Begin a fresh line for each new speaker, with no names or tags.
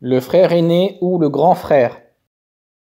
le frère aîné ou le grand frère,